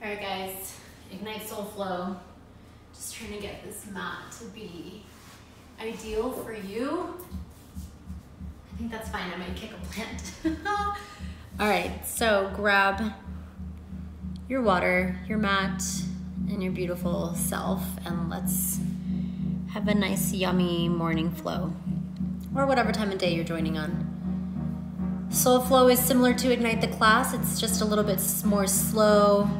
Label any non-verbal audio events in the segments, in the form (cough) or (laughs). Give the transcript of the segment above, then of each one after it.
All right, guys, Ignite Soul Flow. Just trying to get this mat to be ideal for you. I think that's fine. I might kick a plant. (laughs) All right, so grab your water, your mat, and your beautiful self, and let's have a nice, yummy morning flow, or whatever time of day you're joining on. Soul Flow is similar to Ignite the class. It's just a little bit more slow,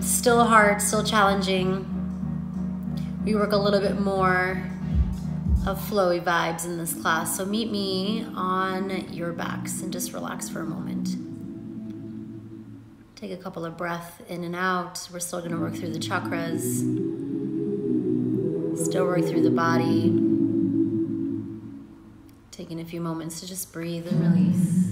still hard, still challenging. We work a little bit more of flowy vibes in this class. So meet me on your backs and just relax for a moment. Take a couple of breaths in and out. We're still gonna work through the chakras. Still work through the body. Taking a few moments to just breathe and release.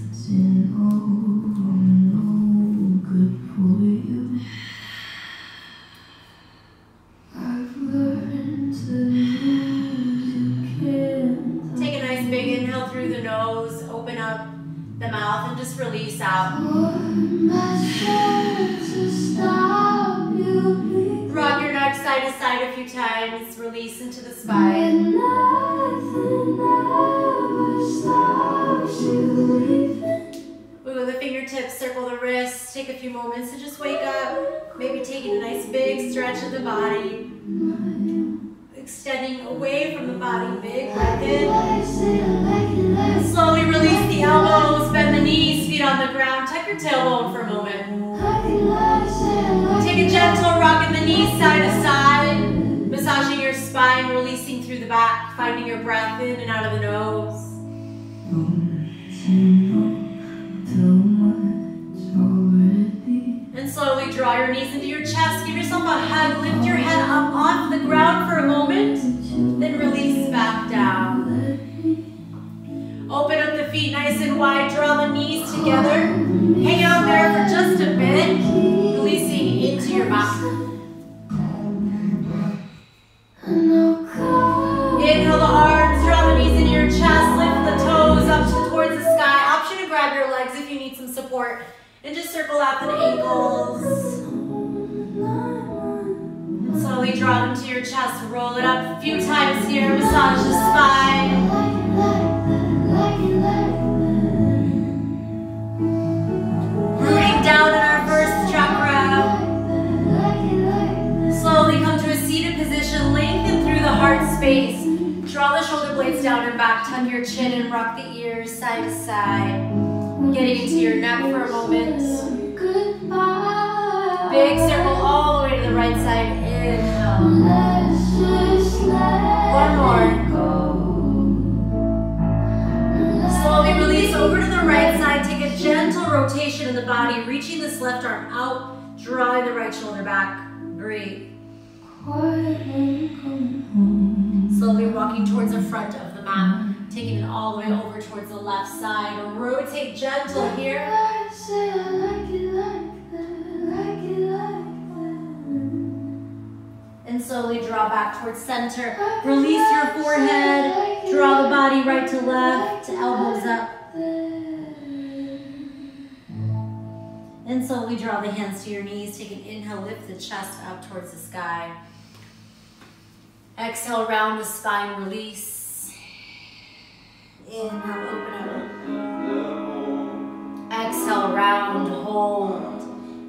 Release out. Rock your neck side to side a few times, release into the spine. Wiggle the fingertips, circle the wrists, take a few moments to just wake up. Maybe taking a nice big stretch of the body. Extending away from the body, big breath in. Slowly release the elbows, feet on the ground. Tuck your tailbone for a moment. Take a gentle rock in the knees side to side. Massaging your spine, releasing through the back, finding your breath in and out of the nose. And slowly draw your knees into your chest. Give yourself a hug. Lift your head up off the ground for a moment. Then release back down. Feet nice and wide. Draw the knees together. Hang out there for just a bit. Releasing into your mat. Inhale the arms. Draw the knees into your chest. Lift the toes up to, towards the sky. Option to grab your legs if you need some support. And just circle out the ankles. And slowly draw them to your chest. Roll it up a few times here. Massage the spine. Space. Draw the shoulder blades down and back. Tuck your chin and rock the ears side to side. Getting into your neck for a moment. Big circle all the way to the right side. Inhale. One more. Slowly release over to the right side. Take a gentle rotation in the body, reaching this left arm out, drawing the right shoulder back. Breathe. Slowly walking towards the front of the mat, taking it all the way over towards the left side. Rotate gentle here. And slowly draw back towards center. Release your forehead. Draw the body right to left, To elbows up. And slowly draw the hands to your knees. Take an inhale, lift the chest up towards the sky. Exhale, round the spine, release. Inhale, open up. Exhale, round, hold.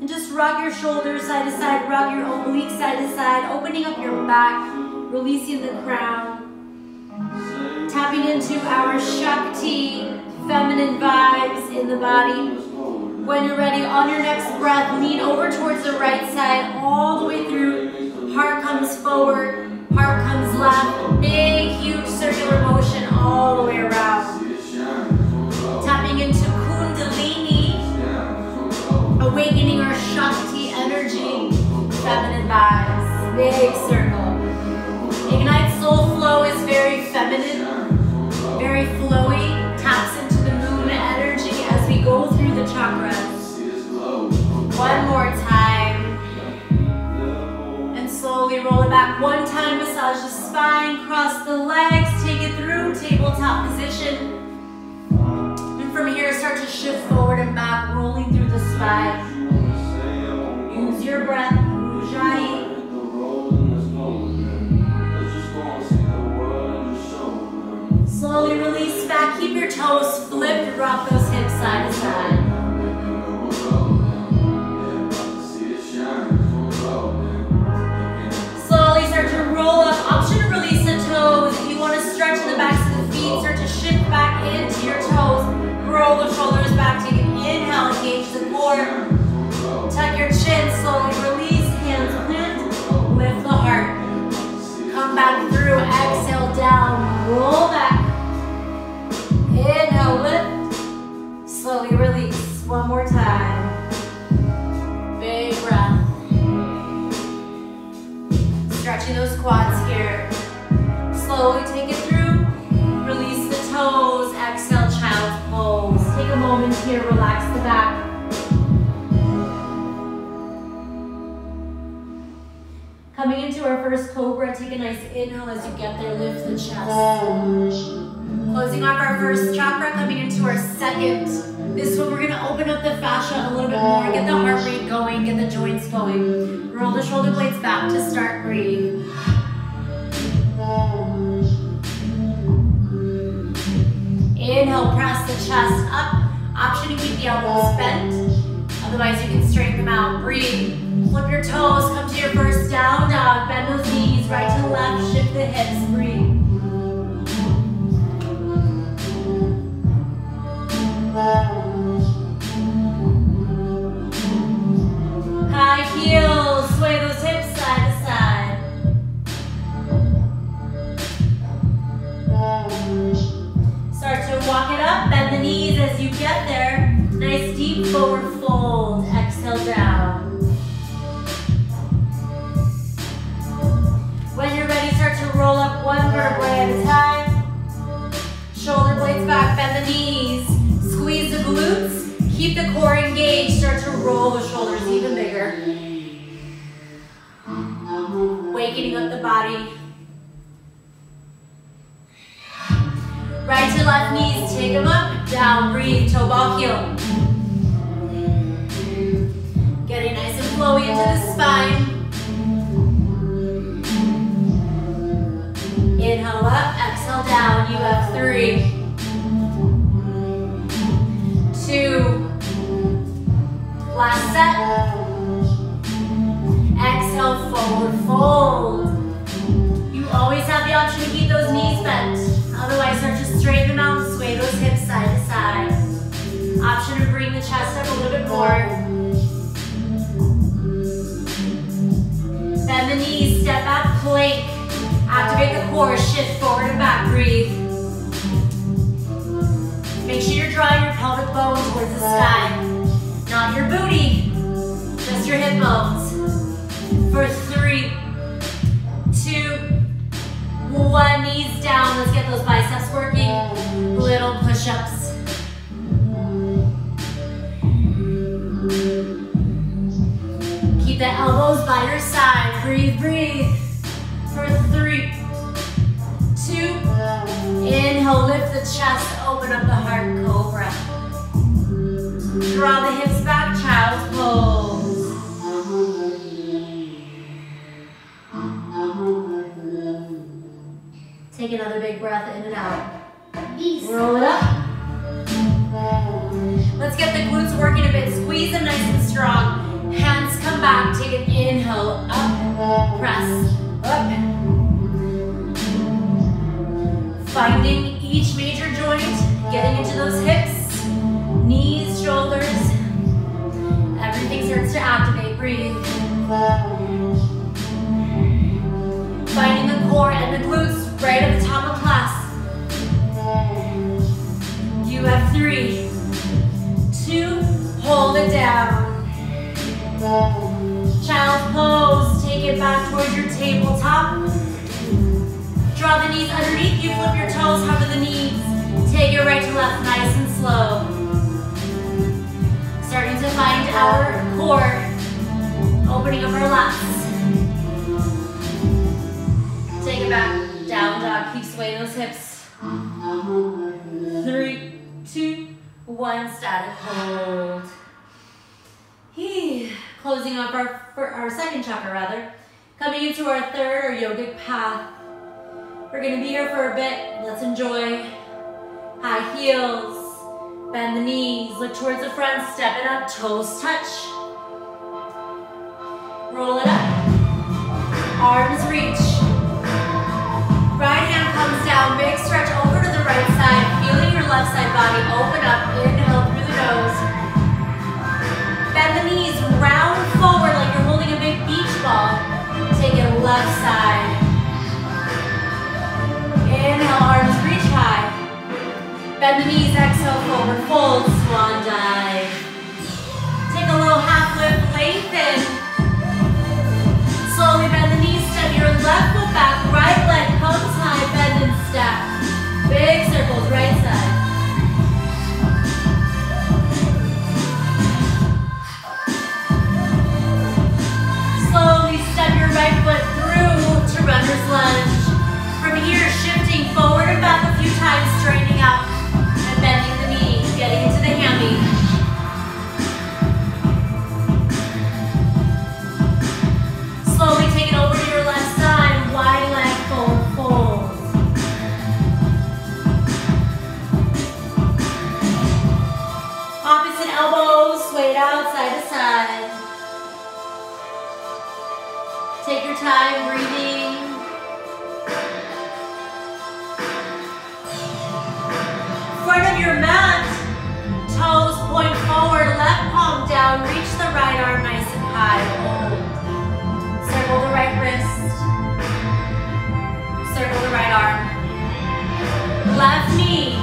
And just rock your shoulders side to side, rock your obliques side to side, opening up your back, releasing the crown. Tapping into our Shakti, feminine vibes in the body. When you're ready, on your next breath, lean over towards the right side, all the way through. Heart comes forward, left. Big, huge circular motion all the way around. Tapping into Kundalini, awakening our Shakti energy, feminine vibes. Big circle. Ignite Soul Flow is very feminine, very flowy, taps into the moon energy as we go through the chakras. One more time. And slowly roll it back. One time, massage the spine, cross the legs, take it through tabletop position. And from here, start to shift forward and back, rolling through the spine. Use your breath. Ujjayi. Slowly release back. Keep your toes flipped. Rock those hips side to side. Slowly start to roll up. Option into your toes. Roll the shoulders back. Take an inhale. Engage the core. Tuck your chin. Slowly release. Hands plant. Lift the heart. Come back through. Exhale down. Roll back. Inhale. Lift. Slowly release. One more time. Big breath. Stretching those quads here. Slowly take it through. Moment here. Relax the back. Coming into our first cobra, take a nice inhale as you get there, lift the chest. Closing off our first chakra, coming into our second. This one, we're gonna open up the fascia a little bit more, get the heart rate going, get the joints going. Roll the shoulder blades back to start, breathe. Inhale, press the chest up. Option to keep the elbows bent. Otherwise, you can straighten them out. Breathe. Flip your toes, come to your first down dog. Bend those knees right to left, shift the hips, breathe. High heels, get there. Nice deep forward fold, exhale down. When you're ready, start to roll up one vertebrae at a time. Shoulder blades back, bend the knees. Squeeze the glutes. Keep the core engaged. Start to roll the shoulders even bigger. Wakening up the body. Right to left knees, take them up, down, breathe, toe ball heel. Getting nice and flowy into the spine. Inhale up, exhale down. You have three, two, last set. Exhale, forward fold. You always have the option to keep those knees bent. Otherwise, they're to straighten them out sway those hips side to side. Option to bring the chest up a little bit more. Bend the knees, step back, plank. Activate the core, shift forward and back, breathe. Make sure you're drawing your pelvic bone towards the sky. Not your booty, just your hip bones. For one, knees down. Let's get those biceps working. Little push-ups. Keep the elbows by your side. Breathe, breathe. For three, two, inhale, lift the chest, open up the heart, cobra. Draw the hips back, child's pose. Take another big breath in and out. Roll it up. Let's get the glutes working a bit. Squeeze them nice and strong. Hands come back. Take an inhale. Up. Press. Up. Finding each major joint. Getting into those hips. Knees, shoulders. Everything starts to activate. Breathe. Finding the core and the glutes right at the top of class. You have three, two, hold it down. Child's pose, take it back towards your tabletop. Draw the knees underneath you, flip your toes, hover the knees. Take it right to left, nice and slow. Starting to find our core, opening up our lats. Take it back, down dog, keep swaying those hips. Three, two, one, static hold. Closing up our for our second chakra rather. Coming into our third or yogic path. We're gonna be here for a bit. Let's enjoy. High heels, bend the knees, look towards the front, step it up, toes touch. Roll it up. Arms reach. Comes down, big stretch over to the right side, feeling your left side body open up, inhale through the nose. Bend the knees, round forward like you're holding a big beach ball. Take it left side. Inhale, arms reach high. Bend the knees, exhale, forward fold, swan dive. Take a little half lift, lengthen. Slowly bend the knees, step your left foot back, right leg comes high, bend and step. Big circles, right side. Slowly step your right foot through to runner's lunge. From here, shifting forward and back a few times, straightening out and bending the knee, getting into the hammy. Slowly take it over side. Take your time breathing. Front of your mat, toes point forward, left palm down, reach the right arm nice and high. Circle the right wrist. Circle the right arm. Left knee.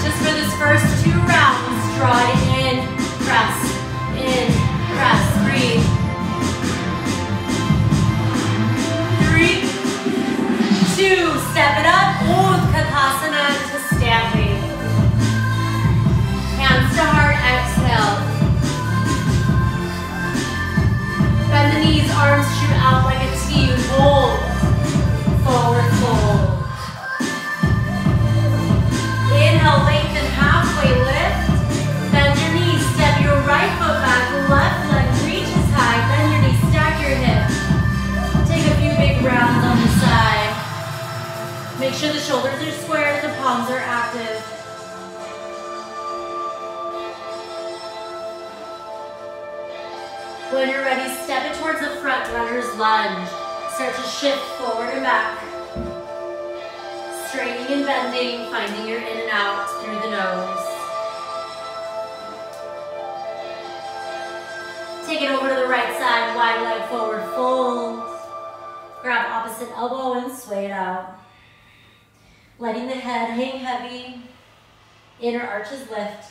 Just for this first two rounds, draw it in, press, Make sure the shoulders are square, the palms are active. When you're ready, step it towards the front, runner's lunge. Start to shift forward and back. Straining and bending, finding your in and out through the nose. Take it over to the right side, wide leg forward, fold. Grab opposite elbow and sway it out. Letting the head hang heavy. Inner arches lift.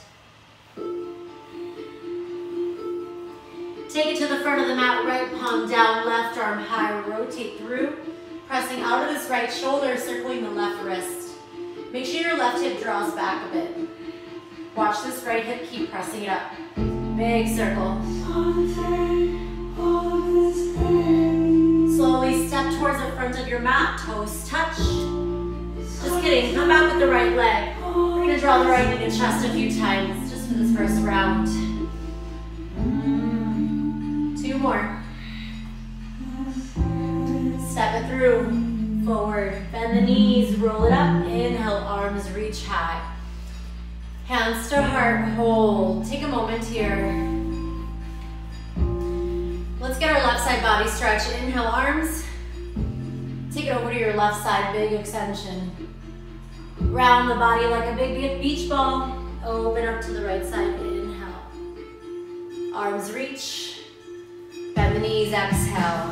Take it to the front of the mat, right palm down, left arm high, rotate through. Pressing out of this right shoulder, circling the left wrist. Make sure your left hip draws back a bit. Watch this right hip keep pressing it up. Big circle. Slowly step towards the front of your mat, toes touch. Just kidding, come back with the right leg. We're gonna draw the right knee to chest a few times, just for this first round. Two more. Step it through. Forward. Bend the knees. Roll it up. Inhale. Arms reach high. Hands to heart. Hold. Take a moment here. Let's get our left side body stretch. Inhale. Arms. Take it over to your left side. Big extension. Round the body like a big beach ball. Open up to the right side. Inhale. Arms reach. The knees, exhale.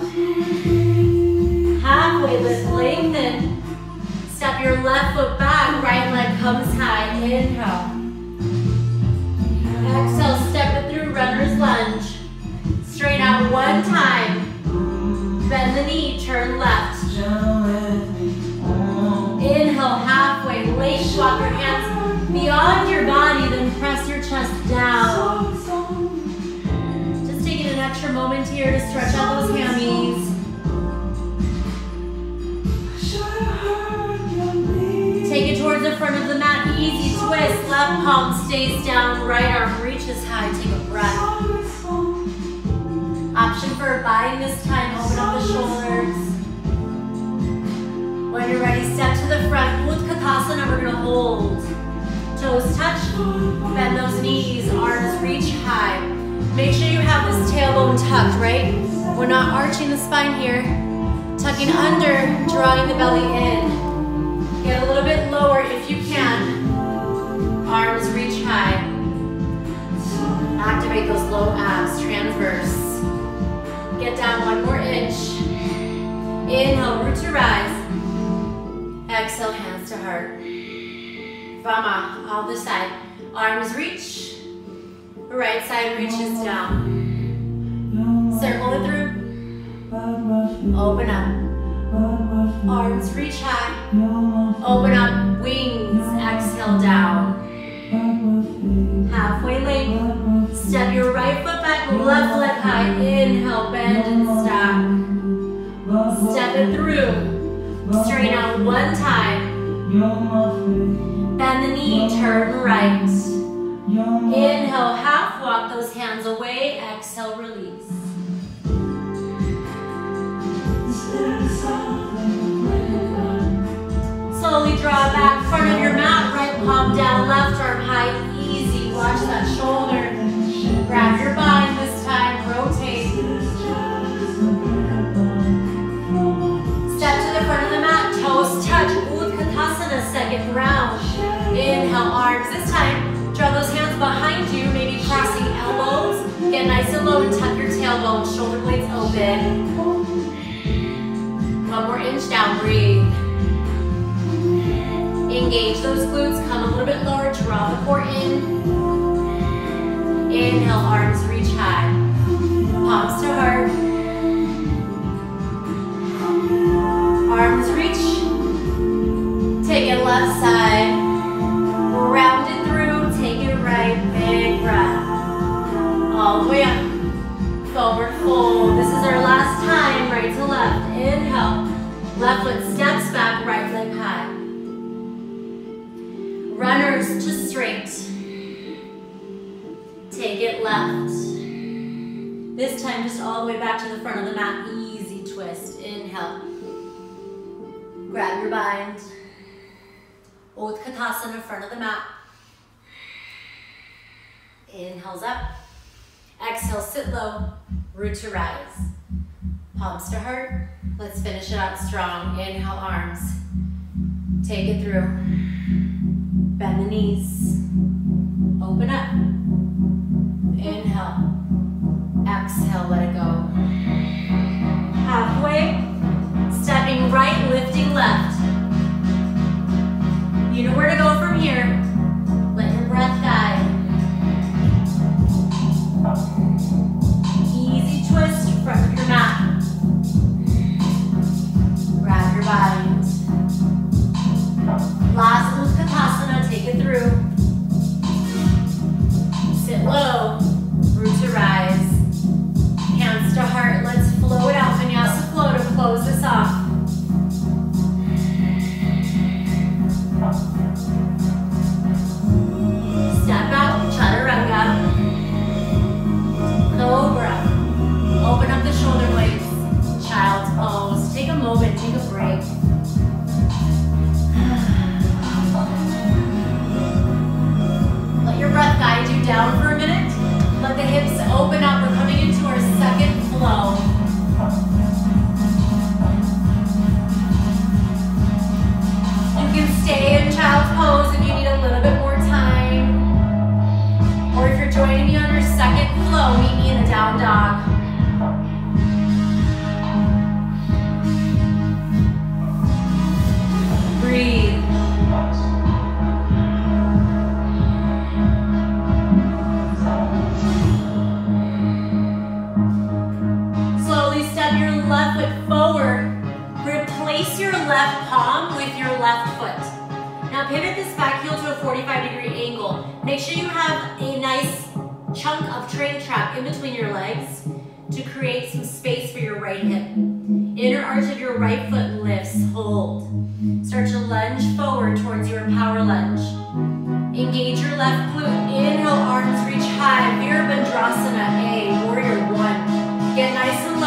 Halfway lift, lengthen. Step your left foot back, right leg comes high. Inhale. Exhale, step it through, runner's lunge. Straight out one time. Bend the knee, turn left. Inhale, halfway, length, walk your hands beyond your body, then press your chest down. Extra moment here to stretch out those hammies. Take it towards the front of the mat, easy twist. Left palm stays down, right arm reaches high. Take a breath. Option for a bind this time. Open up the shoulders. When you're ready, step to the front. Utkatasana, we're gonna hold. Toes touch, bend those knees, arms reach high. Make sure you have this tailbone tucked, right? We're not arching the spine here. Tucking under, drawing the belly in. Get a little bit lower if you can. Arms reach high. Activate those low abs, transverse. Get down one more inch. Inhale, root to rise. Exhale, hands to heart. Vama, other side. Arms reach. Right side reaches down. Circle it through. Open up. Arms reach high. Open up. Wings. Exhale down. Halfway length. Step your right foot back, left leg high. Inhale, bend and stop. Step it through. Straighten out one time. Bend the knee, turn right. Inhale, half walk those hands away. Exhale, release. Slowly draw back, front of your mat, right palm down, left arm high, easy. Watch that shoulder. Grab your bind this time, rotate. Step to the front of the mat, toes touch, Utkatasana, second round. Inhale, arms. This time, Get nice and low and tuck your tailbone, shoulder blades open. One more inch down, breathe. Engage those glutes, come a little bit lower, draw the core in. Inhale, arms reach high. Palms to heart. Arms reach. Take it left side. Round it through, take it right, big breath. All the way up. Forward fold. This is our last time, right to left. Inhale. Left foot steps back, right leg high. Runners to straight. Take it left. This time just all the way back to the front of the mat. Easy twist. Inhale. Grab your bind. Utkatasana, in front of the mat. Inhales up. Exhale, sit low. Root to rise. Palms to heart. Let's finish it out strong. Inhale, arms. Take it through. Bend the knees. Open up. Inhale. Exhale,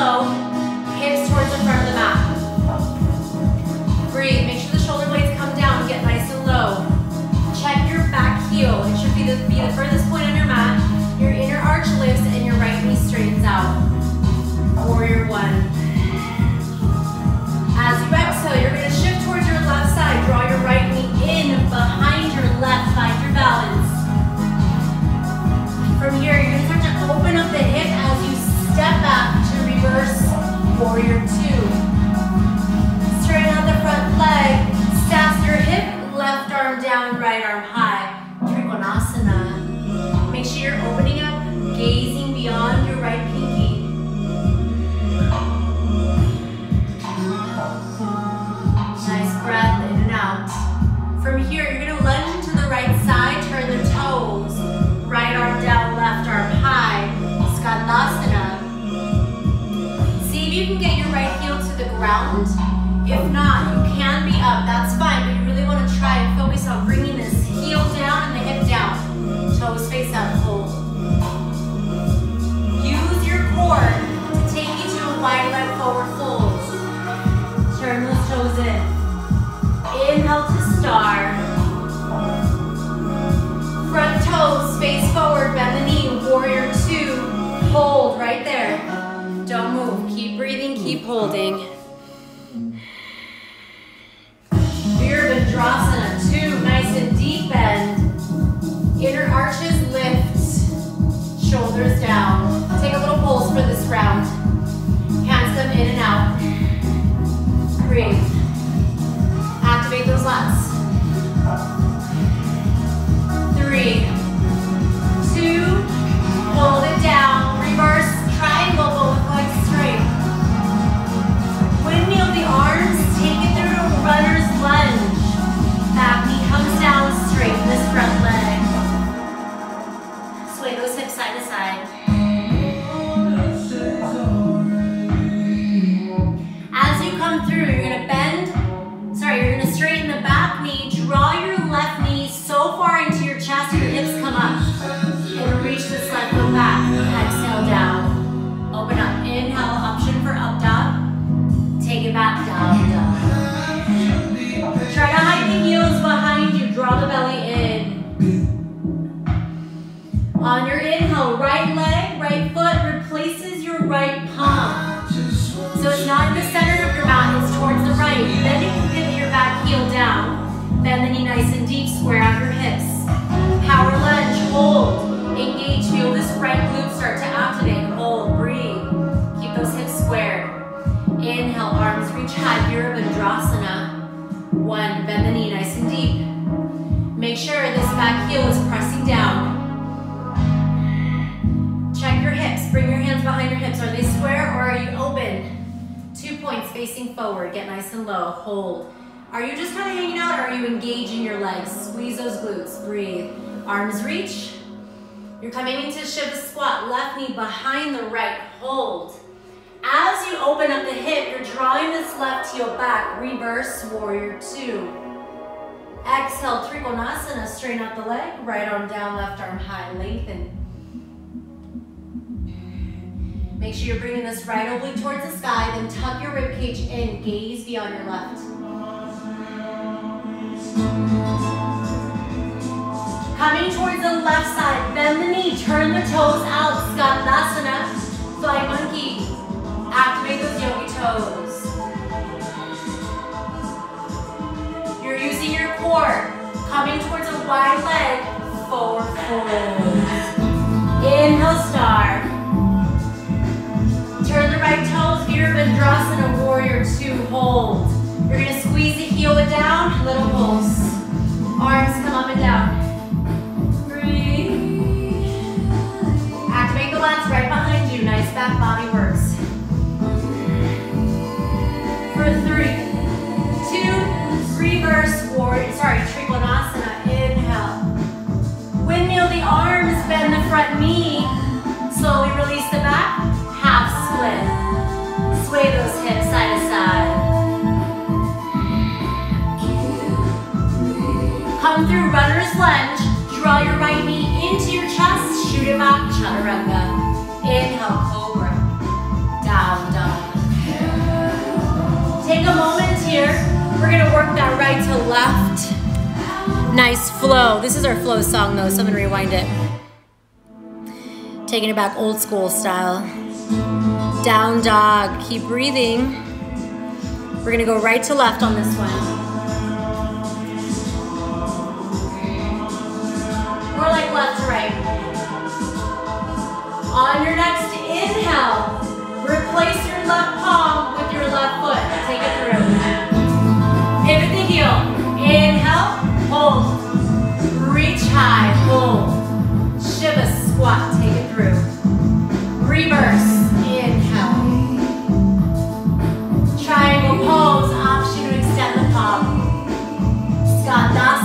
slow. warrior two. star. Front toes, face forward, bend the knee, warrior two. Hold right there. Don't move, keep breathing, keep holding. directly towards the sky, then tuck your ribcage in, gaze beyond your left. Coming towards the left side, bend the knee, turn the toes out, Skandasana, fly monkey. Activate those yogi toes. You're using your core, coming towards a wide leg, forward fold. hold. You're gonna squeeze the heel down, little pulse. Arms come up and down. Breathe. Activate the lats right behind you. Nice back body works. For three, two, reverse warrior, sorry, Trikonasana. Inhale. Windmill the arms. come through runner's lunge. Draw your right knee into your chest. Shoot him up, chaturanga. Inhale, cobra. Down, down. Take a moment here. We're gonna work that right to left. Nice flow. This is our flow song though, so I'm gonna rewind it. Taking it back old school style. Down dog, keep breathing. We're gonna go right to left on this one. On your next inhale, replace your left palm with your left foot. Take it through. Pivot the heel. Inhale, hold. Reach high, hold. Shiva squat, take it through. Reverse, inhale. Triangle pose, option to extend the palm. Skandasana.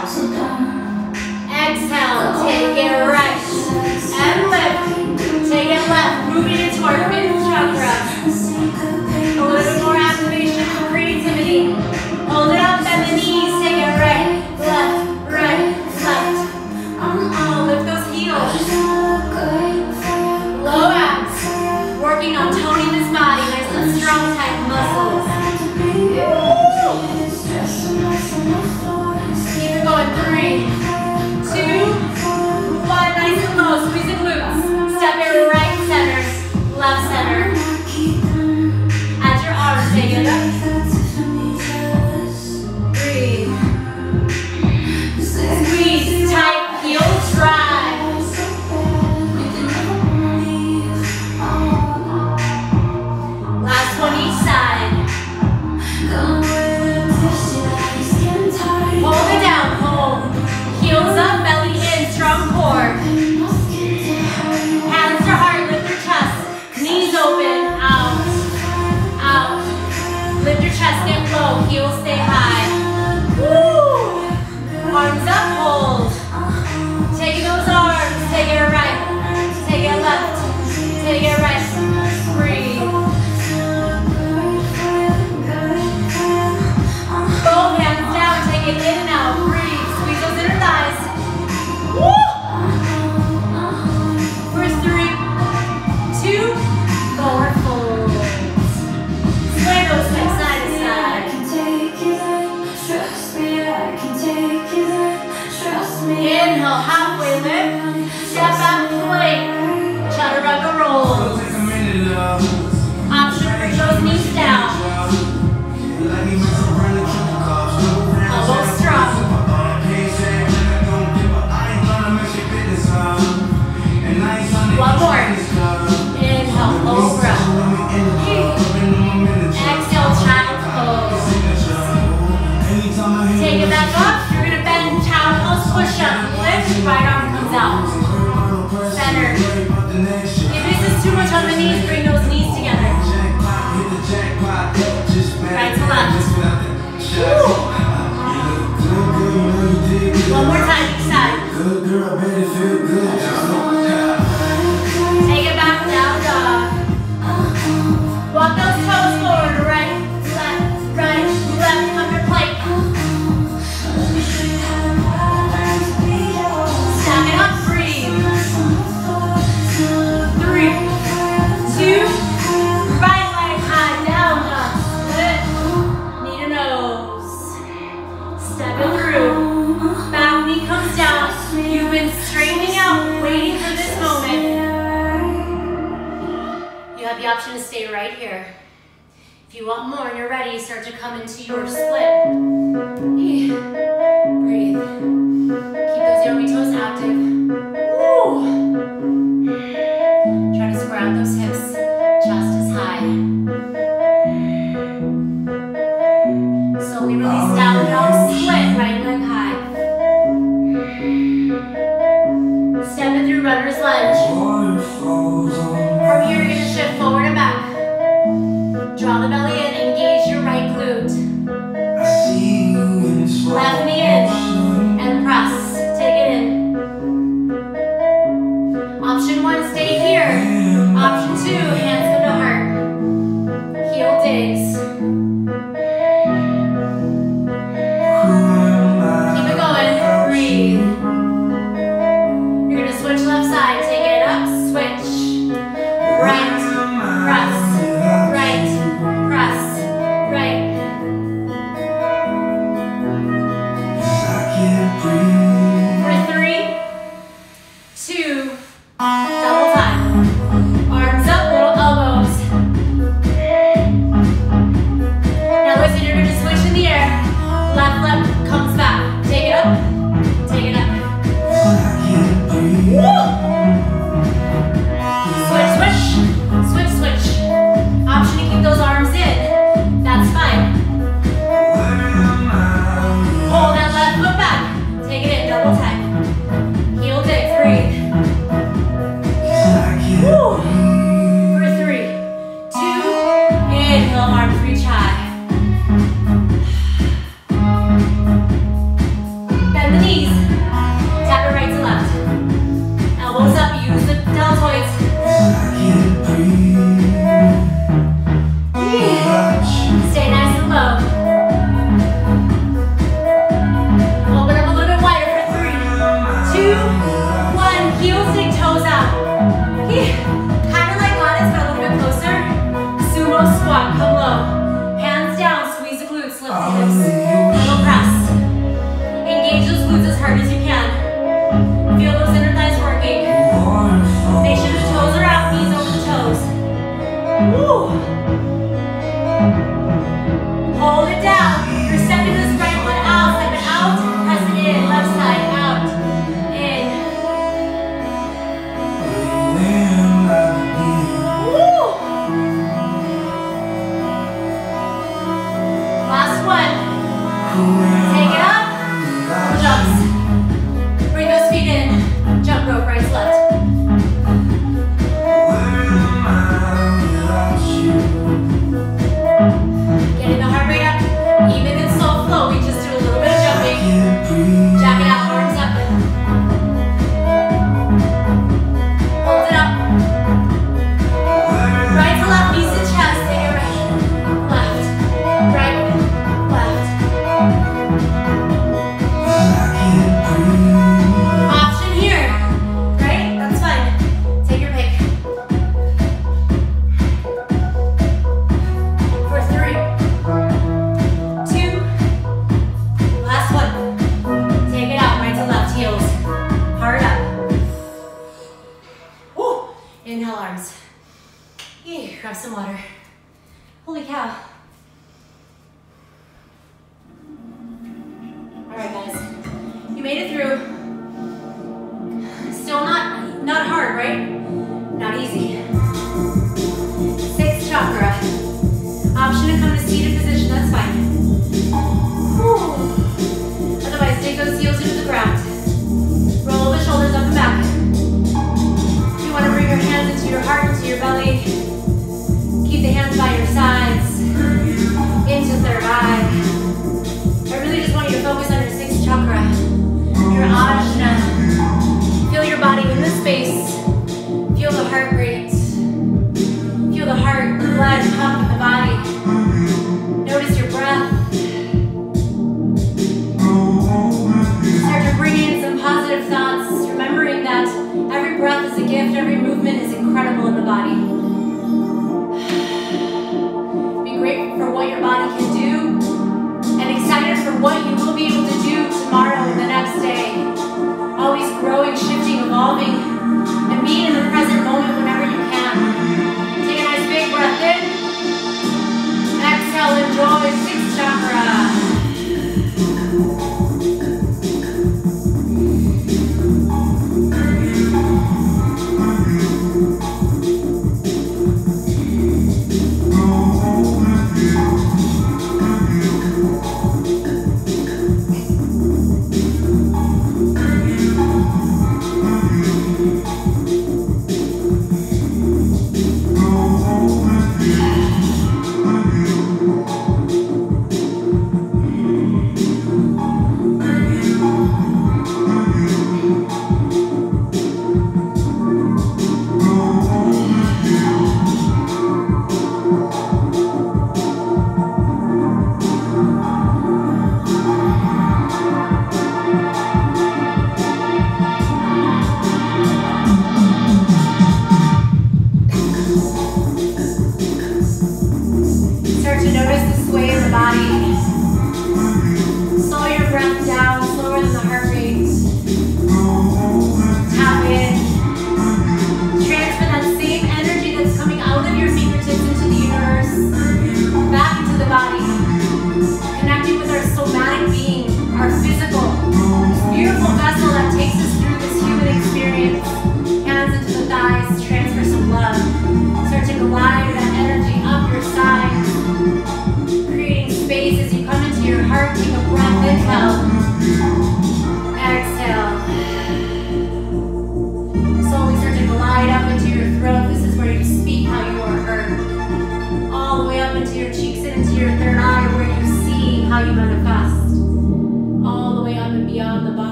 Exhale. Take it right. And lift. Take it left. Moving into our fifth chakra.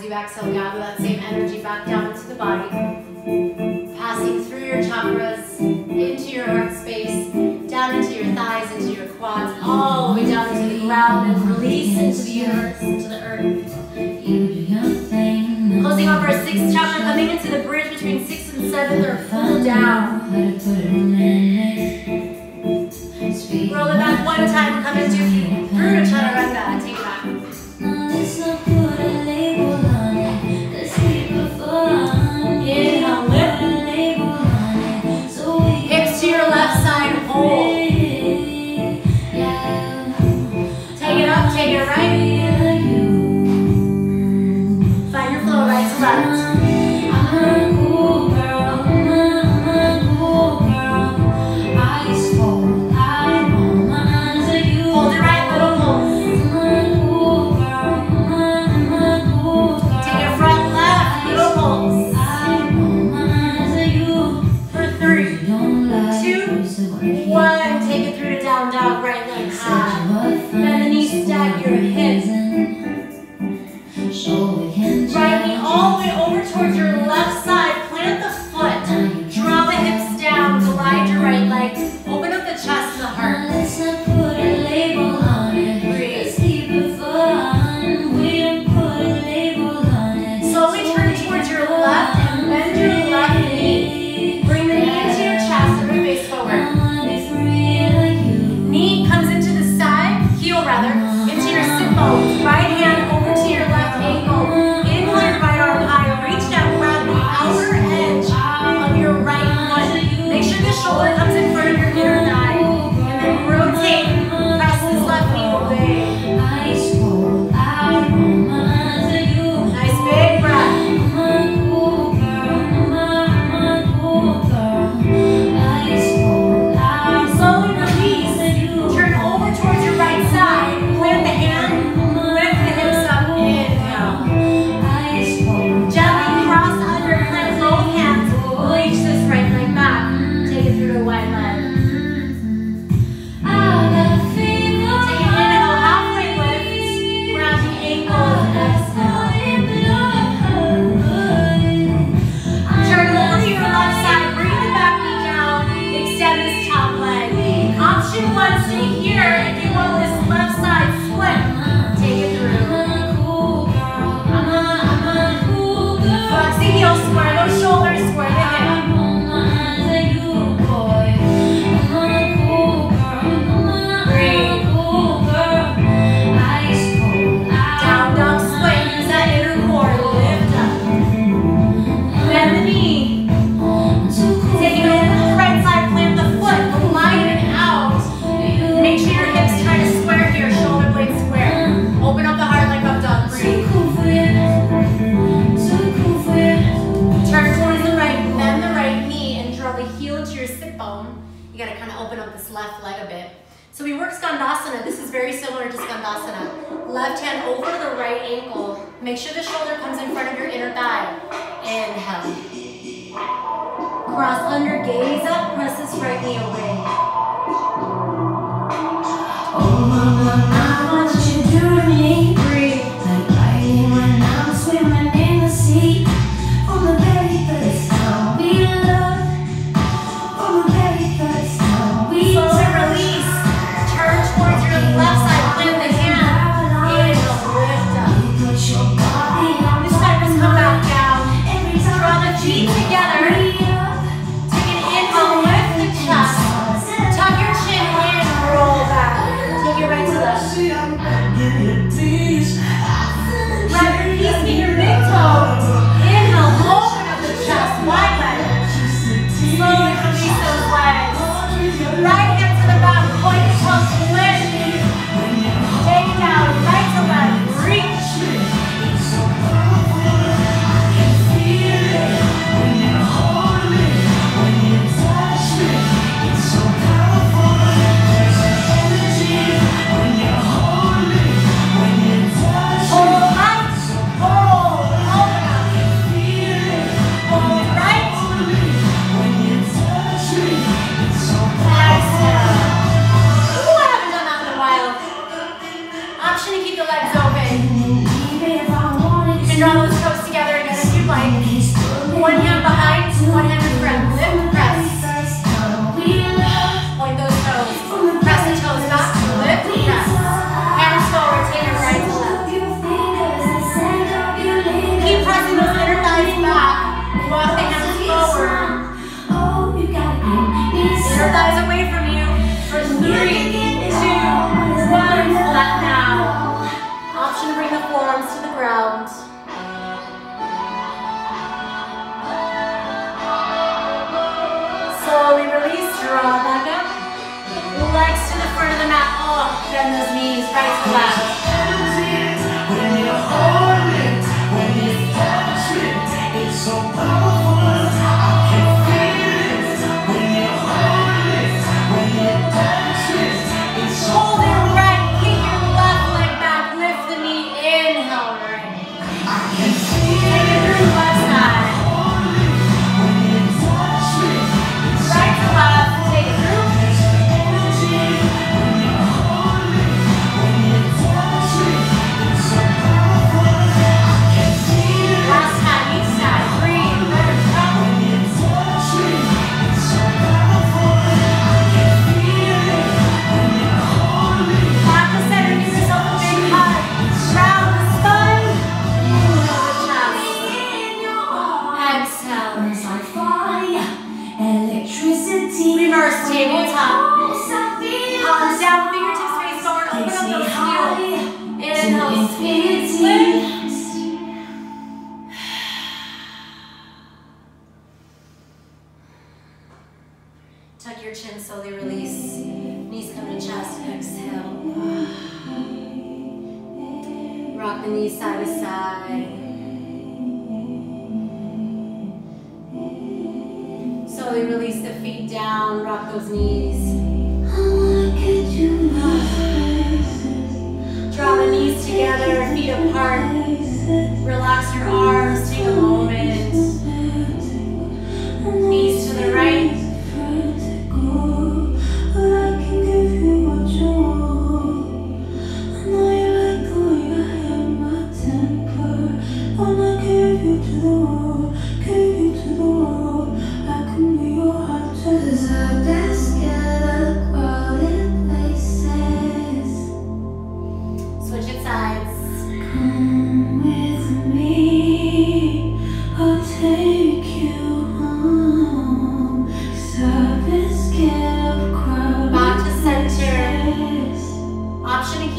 As you exhale, gather that same energy back down into the body, passing through your chakras, into your heart space, down into your thighs, into your quads, all the way down into the ground, and release into the universe, into the earth. Closing off our sixth chakra, coming into the bridge between six and seventh, or full down. Roll it back one time, coming into Purna Chaturanga. Take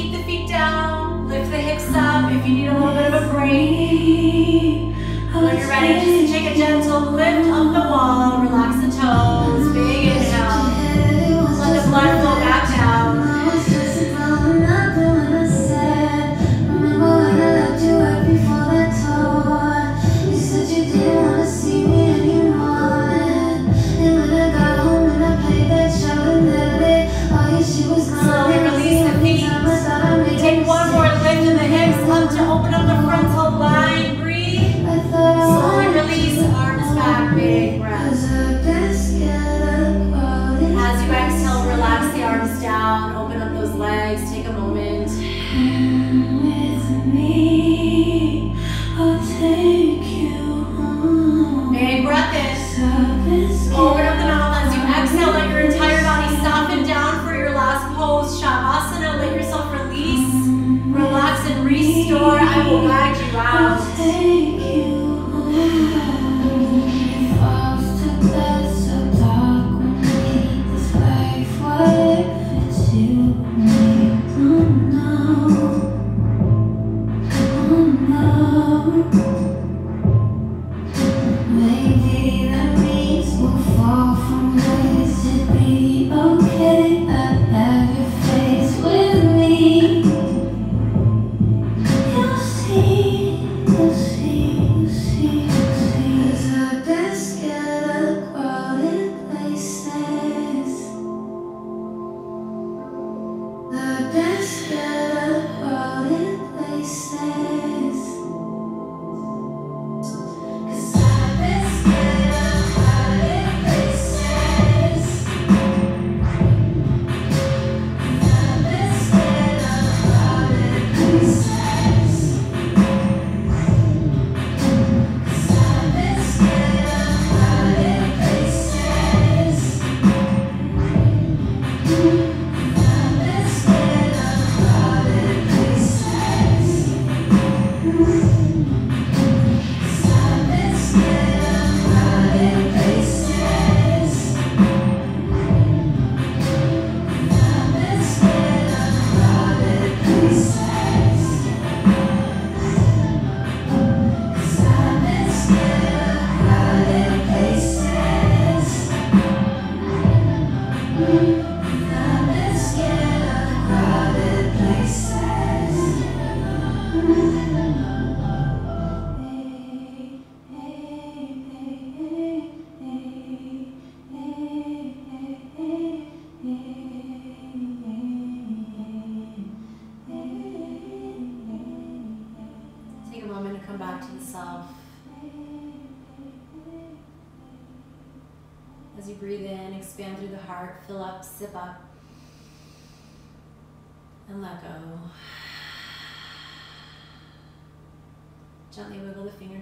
keep the feet down, lift the hips up. If you need a little bit of a break, when you're ready, just take a gentle lift up the wall, relax the toes, big inhale, let the blood flow.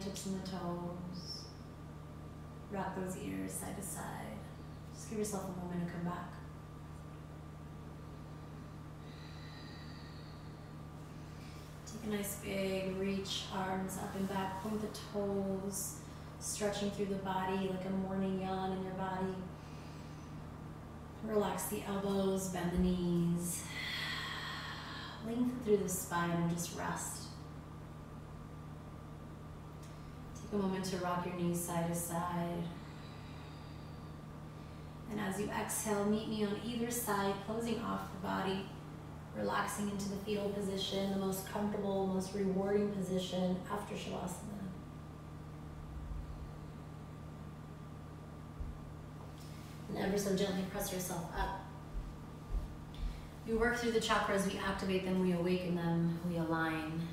Fingertips and the toes. Rock those ears side to side. Just give yourself a moment to come back. Take a nice big reach, arms up and back, point the toes, stretching through the body like a morning yawn in your body. Relax the elbows, bend the knees. Lengthen through the spine and just rest. A moment to rock your knees side to side. And as you exhale, meet me on either side, closing off the body, relaxing into the fetal position, the most comfortable, most rewarding position after Shavasana. And ever so gently press yourself up. We work through the chakras, we activate them, we awaken them, we align.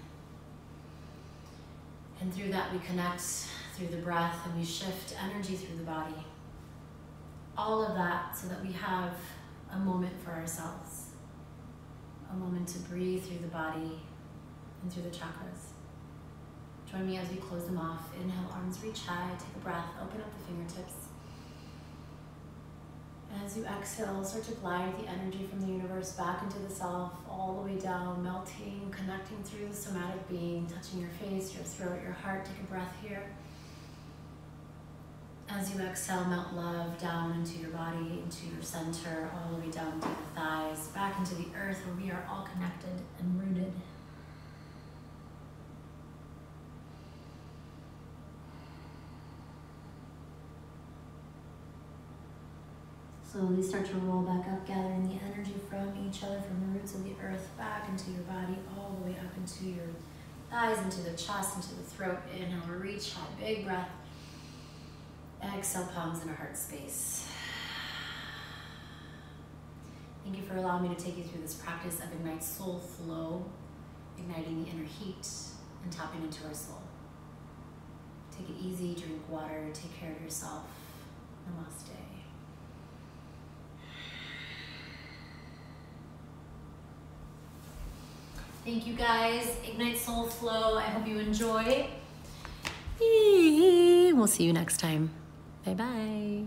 And through that, we connect through the breath and we shift energy through the body. All of that so that we have a moment for ourselves, a moment to breathe through the body and through the chakras. Join me as we close them off. Inhale, arms reach high, take a breath, open up the fingertips. As you exhale, start to glide the energy from the universe back into the self, all the way down, melting, connecting through the somatic being, touching your face, your throat, your heart. Take a breath here. As you exhale, melt love down into your body, into your center, all the way down to the thighs, back into the earth where we are all connected and rooted. Slowly start to roll back up, gathering the energy from each other, from the roots of the earth back into your body, all the way up into your thighs, into the chest, into the throat. Inhale, reach high, big breath. Exhale, palms in a heart space. Thank you for allowing me to take you through this practice of Ignite Soul Flow, igniting the inner heat and tapping into our soul. Take it easy, drink water, take care of yourself. Namaste. Thank you guys. Ignite Soul Flow. I hope you enjoy. We'll see you next time. Bye bye.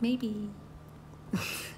Maybe. (laughs)